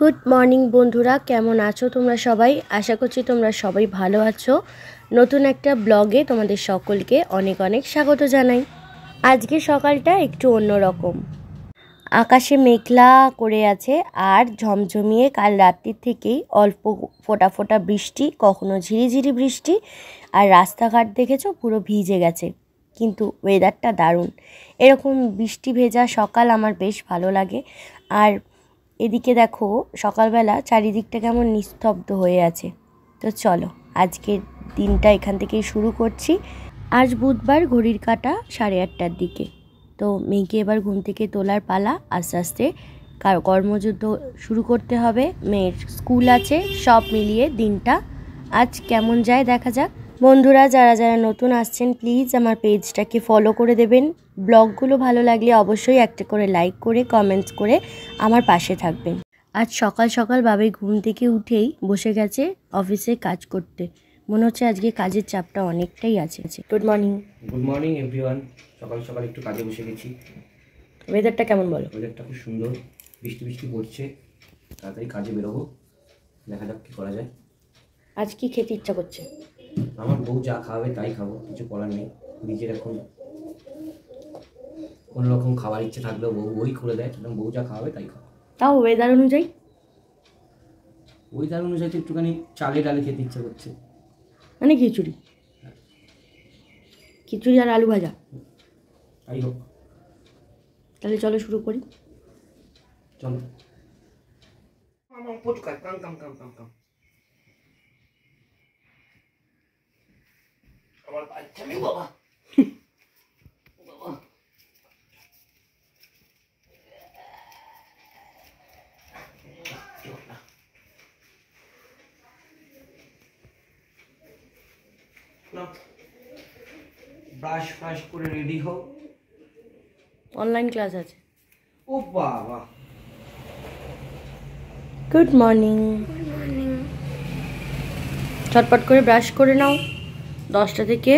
Good morning বন্ধুরা, কেমন আছো তোমরা সবাই? আশা করছি তোমরা সবাই ভালো আছো। নতুন একটা ব্লগে তোমাদের সকলকে অনেক অনেক স্বাগত জানাই। আজকে সকালটা একটু অন্যরকম আকাশে মেঘলা করে আছে আর ঝমঝমিয়ে কাল রাত্রির থেকেই অল্প ফোটা ফোটা বৃষ্টি, কখনো ঝিরিঝিরি বৃষ্টি আর রাস্তাঘাট দেখেছ পুরো ভিজে গেছে। কিন্তু ওয়েদারটা দারুণ। এরকম বৃষ্টি ভেজা সকাল আমার বেশ ভালো লাগে। আর এদিকে দেখো, সকালবেলা চারিদিকটা কেমন নিস্তব্ধ হয়ে আছে। তো চলো, আজকের দিনটা এখান থেকেই শুরু করছি। আজ বুধবার ঘড়ির কাটা সাড়ে আটটার দিকে। তো মেয়েকে এবার ঘুম থেকে তোলার পালা, আস্তে আস্তে কার- কর্মযুদ্ধ শুরু করতে হবে। মেয়ের স্কুল আছে, সব মিলিয়ে দিনটা আজ কেমন যায় দেখা যাক। বন্ধুরা যারা যারা নতুন আসছেন প্লিজ আমার পেজটাকে ফলো করে দেবেন। ব্লগগুলো ভালো লাগলে অবশ্যই একটা করে লাইক করে কমেন্টস করে আমার পাশে থাকবেন। আজ সকাল সকাল বাবাই ঘুম থেকে উঠেই বসে গেছে অফিসে কাজ করতে। মনে হচ্ছে আজকে কাজের চাপটা অনেকটাই আছে। Good morning good morning everyone সকাল সকাল একটু কাজে বসে গেছি। ওয়েদারটা কেমন বলো? ওয়েদারটা খুব সুন্দর। বৃষ্টি বৃষ্টি পড়ছে। তাড়াতাড়ি কাজে বেরোবো। দেখা যাক কী করা যায়। আজ কি খেতে ইচ্ছা করছে? আমার বউ যা খাওয়াবে তাই খাব কিছু করার নেই। নিজের এখন কোনো রকম খাবার ইচ্ছে থাকলেও বউ ওই করে দেয় সুতরাং বউ যা খাওয়াবে তাই খাব। তাও ওয়েদার অনুযায়ী? ওয়েদার অনুযায়ী তো একটুখানি চালে ডালে খেতে ইচ্ছে করছে। মানে খিচুড়ি? খিচুড়ি আর আলু ভাজা? তাই হোক। তাহলে চলো শুরু করি। চলো। কাম কাম কাম কাম। আমার বাচ্চা মেয়ে বাবা। বাবা। ব্রাশ ফ্রাশ করে রেডি হও। অনলাইন ক্লাস আছে। ও বাবা। গুড মর্নিং মর্নিং ছটপট করে ব্রাশ করে নাও। দশটা থেকে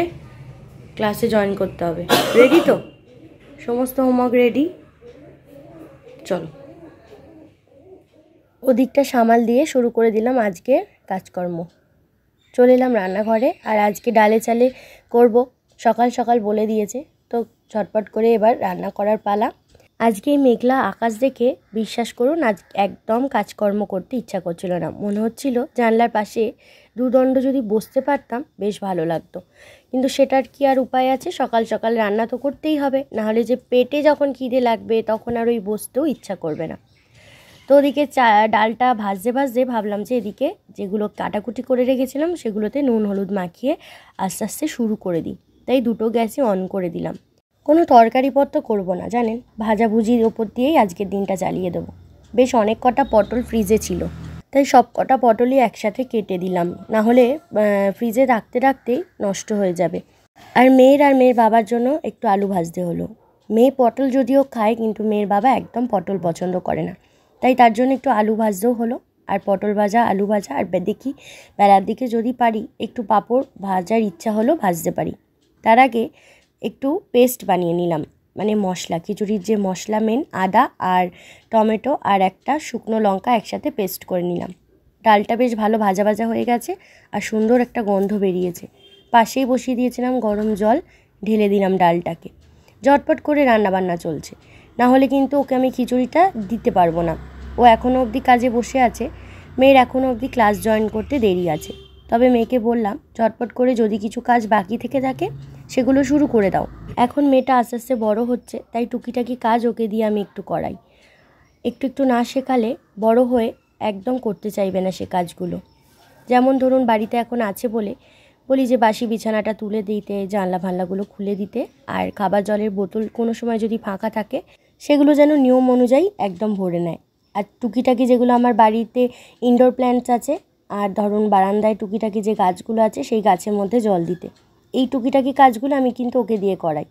ক্লাসে জয়েন করতে হবে। রেডি তো? সমস্ত হোমওয়ার্ক রেডি চলো। ওদিকটা সামাল দিয়ে শুরু করে দিলাম আজকে কাজকর্ম। চলে এলাম রান্নাঘরে, আর আজকে ডালে চালে করব। সকাল সকাল বলে দিয়েছে, তো ঝটপট করে এবার রান্না করার পালা। আজকে মেঘলা আকাশ দেখে বিশ্বাস করুন, আজ একদম কাজকর্ম করতে ইচ্ছা করছিল না। মনে হচ্ছিল জানলার পাশে দুদণ্ড যদি বসতে পারতাম, বেশ ভালো লাগতো। কিন্তু সেটার কি আর উপায় আছে? সকাল সকাল রান্না তো করতেই হবে। নাহলে যে পেটে যখন খিদে লাগবে, তখন আর ওই বসতেও ইচ্ছা করবে না। তো ওদিকে চা, ডালটা ভাজতে ভাজতে ভাবলাম যে এদিকে যেগুলো কাটাকুটি করে রেখেছিলাম, সেগুলোতে নুন, হলুদ মাখিয়ে আস্তে আস্তে শুরু করে দিই। তাই দুটো গ্যাসই অন করে দিলাম। কোনো তরকারিপত্র করব না, জানেন? ভাজাভুজির ওপর দিয়েই আজকের দিনটা চালিয়ে দেবো। বেশ অনেক কটা পটল ফ্রিজে ছিল। তাই সব কটা পটলই একসাথে কেটে দিলাম। না হলে ফ্রিজে রাখতে রাখতেই নষ্ট হয়ে যাবে। আর মেয়ের আর মেয়ের বাবার জন্য একটু আলু ভাজতে হলো। মেয়ে পটল যদিও খায়, কিন্তু মেয়ের বাবা একদম পটল পছন্দ করে না। তাই তার জন্য একটু আলু ভাজতেও হলো। আর পটল ভাজা, আলু ভাজা, আর দেখি বেলার দিকে যদি পারি, একটু পাঁপড় ভাজার ইচ্ছা হলো ভাজতে পারি। তার আগে একটু পেস্ট বানিয়ে নিলাম। মানে মশলা, খিচুড়ির যে মশলা মেন আদা আর টমেটো আর একটা শুকনো লঙ্কা একসাথে পেস্ট করে নিলাম। ডালটা বেশ ভালো ভাজা ভাজা হয়ে গেছে আর সুন্দর একটা গন্ধ বেরিয়েছে। পাশেই বসিয়ে দিয়েছিলাম গরম জল, ঢেলে দিলাম ডালটাকে। ঝটপট করে রান্নাবান্না চলছে। না হলে কিন্তু ওকে আমি খিচুড়িটা দিতে পারব না। ও এখনও অবধি কাজে বসে আছে। মেয়ের এখনও অবধি ক্লাস জয়েন করতে দেরি আছে। তবে মেয়েকে বললাম, ঝটপট করে যদি কিছু কাজ বাকি থেকে থাকে সেগুলো শুরু করে দাও। এখন মেয়েটা আস্তে আস্তে বড় হচ্ছে, তাই টুকিটাকি কাজ ওকে দিয়ে আমি একটু করাই। একটু একটু না শেখালে বড় হয়ে একদম করতে চাইবে না সে কাজগুলো। যেমন ধরুন বাড়িতে এখন আছে বলে বলি যে, বাসি বিছানাটা তুলে দিতে, জানলা ফানলাগুলো খুলে দিতে আর খাবার জলের বোতল কোনো সময় যদি ফাঁকা থাকে, সেগুলো যেন নিয়ম অনুযায়ী একদম ভরে নেয়। আর টুকিটাকি যেগুলো আমার বাড়িতে ইনডোর প্ল্যান্টস আছে, আর ধরুন বারান্দায় টুকিটাকি যে গাছগুলো আছে, সেই গাছের মধ্যে জল দিতে। এই টুকিটাকি কাজগুলো আমি কিন্তু ওকে দিয়ে করাই।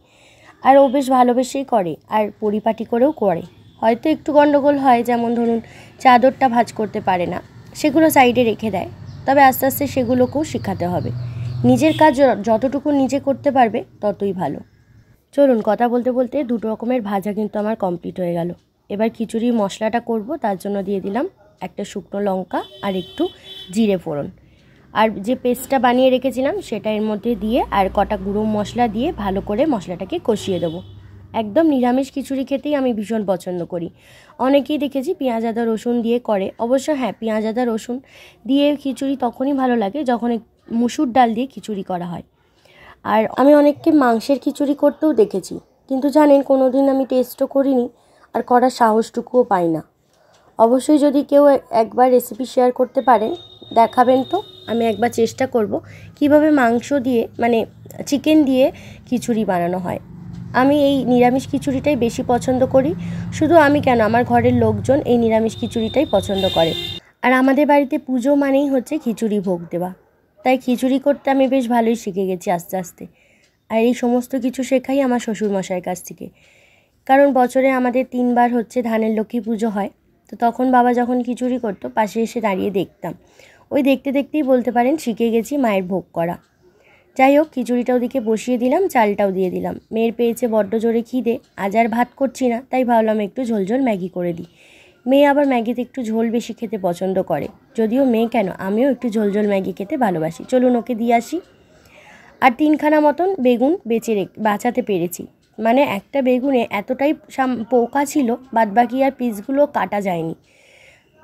আর ও বেশ ভালোবেসেই করে, আর পরিপাটি করেও করে। হয়তো একটু গণ্ডগোল হয়, যেমন ধরুন চাদরটা ভাজ করতে পারে না, সেগুলো সাইডে রেখে দেয়। তবে আস্তে আস্তে সেগুলোকেও শেখাতে হবে। নিজের কাজ যতটুকু নিজে করতে পারবে, ততই ভালো। চলুন, কথা বলতে বলতে দুটো রকমের ভাজা কিন্তু আমার কমপ্লিট হয়ে গেল। এবার খিচুড়ির মশলাটা করব, তার জন্য দিয়ে দিলাম একটা শুকনো লঙ্কা আর একটু জিরে ফোড়ন। আর যে পেস্টটা বানিয়ে রেখেছিলাম সেটা এর মধ্যে দিয়ে আর কটা গুঁড়ো মশলা দিয়ে ভালো করে মশলাটাকে কষিয়ে দেবো। একদম নিরামিষ খিচুড়ি খেতেই আমি ভীষণ পছন্দ করি। অনেকেই দেখেছি পেঁয়াজ, আদা, রসুন দিয়ে করে। অবশ্য হ্যাঁ পেঁয়াজ, আদা, রসুন দিয়ে খিচুড়ি তখনই ভালো লাগে যখন মুসুর ডাল দিয়ে খিচুড়ি করা হয়। আর আমি অনেককে মাংসের খিচুড়ি করতেও দেখেছি। কিন্তু জানেন কোনো দিন আমি টেস্টও করিনি আর করার সাহসটুকুও পাই না। অবশ্যই যদি কেউ একবার রেসিপি শেয়ার করতে পারেন, দেখাবেন তো। আমি একবার চেষ্টা করব কীভাবে মাংস দিয়ে মানে চিকেন দিয়ে খিচুড়ি বানানো হয়। আমি এই নিরামিষ খিচুড়িটাই বেশি পছন্দ করি। শুধু আমি কেন, আমার ঘরের লোকজন এই নিরামিষ খিচুড়িটাই পছন্দ করে। আর আমাদের বাড়িতে পুজো মানেই হচ্ছে খিচুড়ি ভোগ দেওয়া। তাই খিচুড়ি করতে আমি বেশ ভালোই শিখে গেছি আস্তে আস্তে। আর এই সমস্ত কিছু শেখাই আমার শ্বশুরমশাইয়ের কাছ থেকে। কারণ বছরে আমাদের তিনবার হচ্ছে ধানের লক্ষ্মী পুজো হয়। তো তখন বাবা যখন খিচুড়ি করতো, পাশে এসে দাঁড়িয়ে দেখতাম। ওই দেখতে দেখতেই বলতে পারেন শিখে গেছি মায়ের ভোগ করা। যাই হোক, খিচুড়িটা ওদিকে বসিয়ে দিলাম, চালটাও দিয়ে দিলাম। মেয়ের পেয়েছে বড্ড জোরে খিদে, আজ আর ভাত করছি না, তাই ভাবলাম একটু ঝোল ঝোল ম্যাগি করে দিই। মেয়ে আবার ম্যাগিতে একটু ঝোল বেশি খেতে পছন্দ করে, যদিও মেয়ে কেন, আমিও একটু ঝোল ঝোল ম্যাগি খেতে ভালোবাসি। চলুন ওকে দিয়ে আসি। আর তিনখানা মতন বেগুন বেঁচে রেখ, বাঁচাতে পেরেছি। মানে একটা বেগুনে এতটাই পোকা ছিল, বাদবাকি আর পিসগুলো কাটা যায়নি।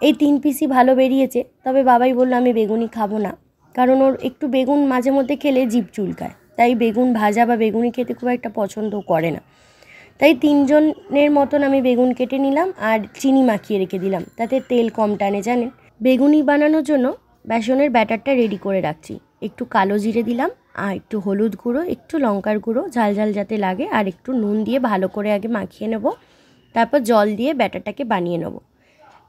এই তিন পিসই ভালো বেরিয়েছে, তবে বাবাই বলল, আমি বেগুনি খাব না। কারণ ওর একটু বেগুন মাঝে মধ্যে খেলে জিভ চুলকায়। তাই বেগুন ভাজা বা বেগুনি খেতে খুব একটা পছন্দও করে না। তাই তিনজনের মতন আমি বেগুন কেটে নিলাম আর চিনি মাখিয়ে রেখে দিলাম, তাতে তেল কম টানে, জানেন? বেগুনি বানানোর জন্য বেসনের ব্যাটারটা রেডি করে রাখছি। একটু কালো জিরে দিলাম, আর একটু হলুদ গুঁড়ো, একটু লঙ্কার গুঁড়ো, ঝাল ঝাল যাতে লাগে, আর একটু নুন দিয়ে ভালো করে আগে মাখিয়ে নেব। তারপর জল দিয়ে ব্যাটারটাকে বানিয়ে নেব।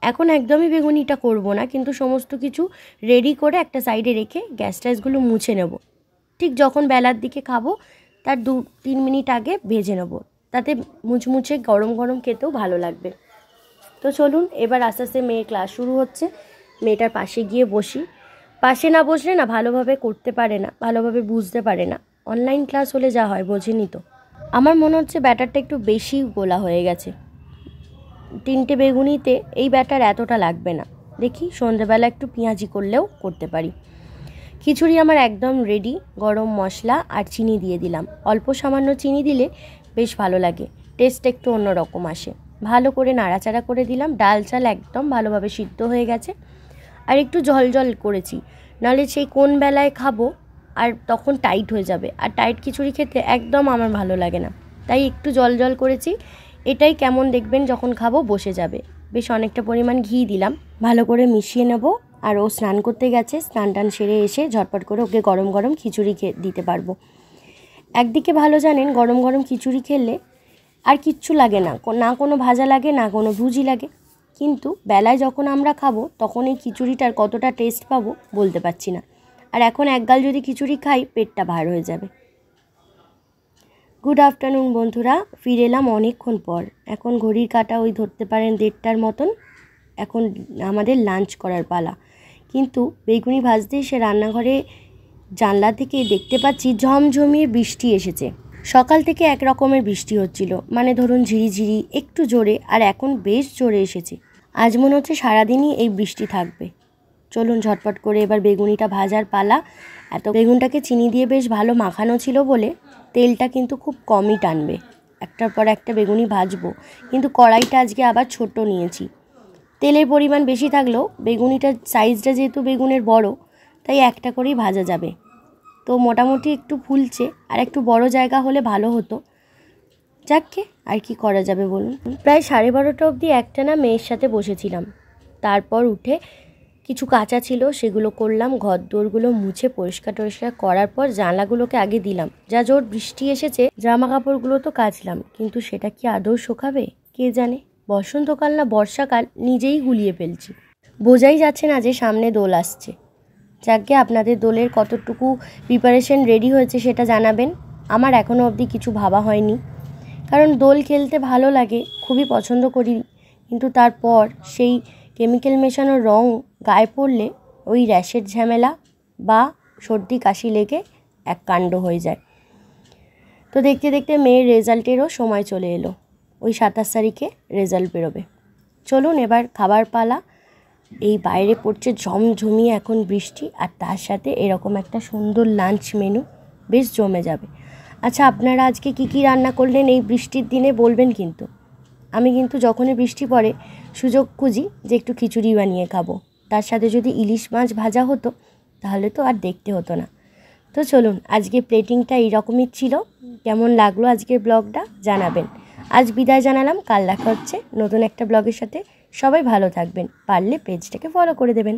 এখন একদমই বেগুনিটা করব না, কিন্তু সমস্ত কিছু রেডি করে একটা সাইডে রেখে গ্যাস ট্যাসগুলো মুছে নেব। ঠিক যখন বেলার দিকে খাব, তার দু তিন মিনিট আগে ভেজে নেব। তাতে মুচমুচে গরম গরম খেতেও ভালো লাগবে। তো চলুন, এবার আস্তে আস্তে মেয়ের ক্লাস শুরু হচ্ছে। মেয়েটার পাশে গিয়ে বসি। পাশে না বসলে না ভালোভাবে করতে পারে না, ভালোভাবে বুঝতে পারে না। অনলাইন ক্লাস হলে যা হয়, বোঝেনি তো। আমার মনে হচ্ছে ব্যাটারটা একটু বেশি গোলা হয়ে গেছে। তিনটে বেগুনিতে এই ব্যাটার এতটা লাগবে না। দেখি সন্ধেবেলা একটু পেঁয়াজি করলেও করতে পারি। খিচুড়ি আমার একদম রেডি গরম মশলা আর চিনি দিয়ে দিলাম। অল্প সামান্য চিনি দিলে বেশ ভালো লাগে টেস্ট একটু অন্যরকম আসে। ভালো করে নাড়াচাড়া করে দিলাম, ডাল চাল একদম ভালোভাবে সিদ্ধ হয়ে গেছে। আর একটু জল জল করেছি, নাহলে সেই কোন বেলায় খাব আর তখন টাইট হয়ে যাবে। আর টাইট খিচুড়ি খেতে একদম আমার ভালো লাগে না। তাই একটু জল জল করেছি এটাই কেমন দেখবেন যখন খাব বসে যাবে। বেশ অনেকটা পরিমাণ ঘি দিলাম। ভালো করে মিশিয়ে নেব আর ও স্নান করতে গেছে। স্নান টান সেরে এসে ঝটপট করে ওকে গরম গরম খিচুড়ি খেয়ে দিতে পারব। একদিকে ভালো জানেন গরম গরম খিচুড়ি খেলে আর কিচ্ছু লাগে না। না কোনো ভাজা লাগে, না কোনো ভুজি লাগে। কিন্তু বেলায় যখন আমরা খাব, তখন এই খিচুড়িটার কতটা টেস্ট পাবো বলতে পারছি না। আর এখন একগাল যদি খিচুড়ি খাই, পেটটা ভার হয়ে যাবে। গুড আফটারনুন বন্ধুরা। ফিরে এলাম অনেকক্ষণ পর। এখন ঘড়ির কাটা ওই ধরতে পারেন দেড়টার মতন। এখন আমাদের লাঞ্চ করার পালা। কিন্তু বেগুনি ভাজতে এসে রান্নাঘরে জানলা থেকে দেখতে পাচ্ছি ঝমঝমিয়ে বৃষ্টি এসেছে। সকাল থেকে এক রকমের বৃষ্টি হচ্ছিল। মানে ধরুন ঝিরিঝিরি, একটু জোরে, আর এখন বেশ জোরে এসেছে। আজ মনে হচ্ছে সারাদিনই এই বৃষ্টি থাকবে। চলুন ঝটপট করে এবার বেগুনিটা ভাজার পালা। এত বেগুনটাকে চিনি দিয়ে বেশ ভালো মাখানো ছিল বলে তেলটা কিন্তু খুব কমই টানবে। একটার পর একটা বেগুনি ভাজবো। কিন্তু কড়াইটা আজকে আবার ছোট নিয়েছি। তেলের পরিমাণ বেশি থাকলেও বেগুনিটার সাইজটা যেহেতু বেগুনের বড়, তাই একটা করেই ভাজা যাবে। তো মোটামুটি একটু ফুলছে, আর একটু বড় জায়গা হলে ভালো হতো। যাককে আর কি করা যাবে বলুন? প্রায় সাড়ে বারোটা অবধি একটা না মেয়ের সাথে বসেছিলাম। তারপর উঠে কিছু কাঁচা ছিল, সেগুলো করলাম ঘর দোরগুলো মুছে পরিষ্কার টরিষ্কার করার পর জানলাগুলোকে আগে দিলাম। যা জোর বৃষ্টি এসেছে জামা কাপড়গুলো তো কাচলাম, কিন্তু সেটা কি আদৌ শোকাবে? কে জানে? বসন্তকাল না বর্ষাকাল, নিজেই গুলিয়ে ফেলছি। বোঝাই যাচ্ছে না যে সামনে দোল আসছে। যাকে আপনাদের দোলের কতটুকু প্রিপারেশন রেডি হয়েছে সেটা জানাবেন। আমার এখনও অবধি কিছু ভাবা হয়নি। কারণ দোল খেলতে ভালো লাগে, খুবই পছন্দ করি। কিন্তু তারপর সেই কেমিক্যাল মেশানো রং গায়ে পড়লে ওই র্যাশের ঝামেলা বা সর্দি কাশি লেগে এক কাণ্ড হয়ে যায়। তো দেখতে দেখতে মেয়ের রেজাল্টেরও সময় চলে এলো। ওই সাতাশ তারিখে রেজাল্ট বেরোবে। চলুন এবার খাবার পালা। এই বাইরে পড়ছে ঝমঝমিয়ে এখন বৃষ্টি আর তার সাথে এরকম একটা সুন্দর লাঞ্চ মেনু বেশ জমে যাবে। আচ্ছা আপনারা আজকে কি কি রান্না করলেন এই বৃষ্টির দিনে বলবেন কিন্তু। আমি কিন্তু যখনই বৃষ্টি পড়ে সুযোগ খুঁজি যে একটু খিচুড়ি বানিয়ে খাব। তার সাথে যদি ইলিশ মাছ ভাজা হতো, তাহলে তো আর দেখতে হতো না। তো চলুন, আজকে প্লেটিংটা এইরকমই ছিল। কেমন লাগল আজকের ব্লগটা জানাবেন। আজ বিদায় জানালাম, কাল দেখা হচ্ছে নতুন একটা ব্লগের সাথে। সবাই ভালো থাকবেন, পারলে পেজটাকে ফলো করে দেবেন।